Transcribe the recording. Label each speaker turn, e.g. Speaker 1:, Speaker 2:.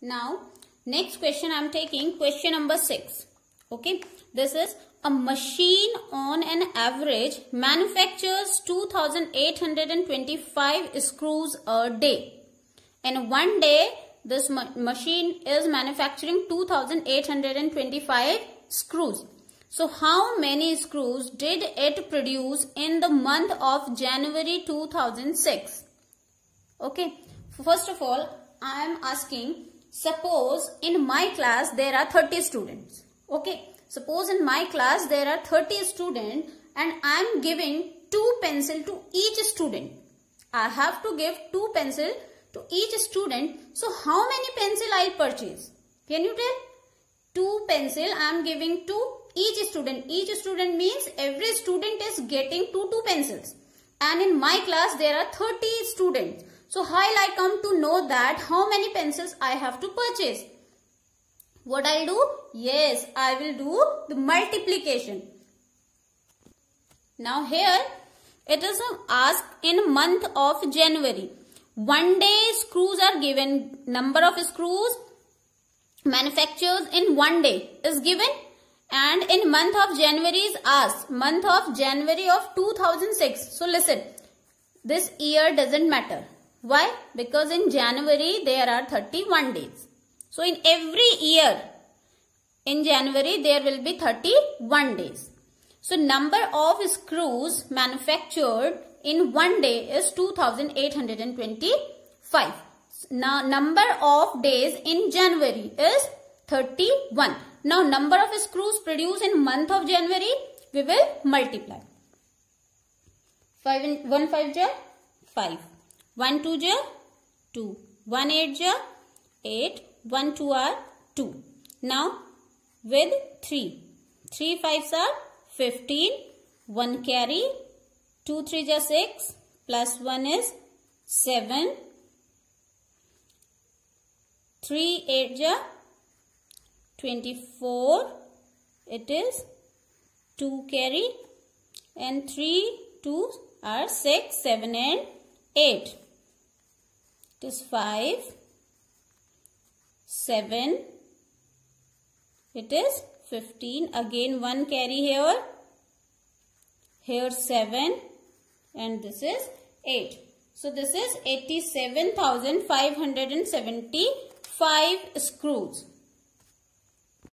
Speaker 1: Now, next question I am taking question number 6. Okay, this is a machine on an average manufactures 2825 screws a day. In one day, this ma machine is manufacturing 2825 screws. So, how many screws did it produce in the month of January 2006? Okay, first of all, I am asking Suppose in my class there are 30 students. Okay. Suppose in my class there are 30 students and I am giving 2 pencil to each student. I have to give 2 pencil to each student. So how many pencil I'll purchase? Can you tell? 2 pencil I am giving to each student. Each student means every student is getting 2 2 pencils. And in my class there are 30 students. So how I come to know that how many pencils I have to purchase? What I'll do? Yes, I will do the multiplication. Now here it is asked in month of January. One day screws are given. Number of screws manufactured in one day is given and in month of January is asked. Month of January of 2006. So listen, this year doesn't matter. Why? Because in January there are 31 days. So in every year in January there will be 31 days. So number of screws manufactured in one day is 2825. Now number of days in January is 31. Now number of screws produced in month of January we will multiply. 5 in 1 5 5. 1 2 ja 2. 1 8 ja 8. 1 2 are 2. Now with 3. 3 5s are 15. 1 carry. 2 3 ja 6. Plus 1 is 7. 3 8 ja 24. It is 2 carry. And 3 2 are 6, 7 and 8. It is 5, 7, it is 15. Again 1 carry here. Here 7 and this is 8. So this is 87,575 screws.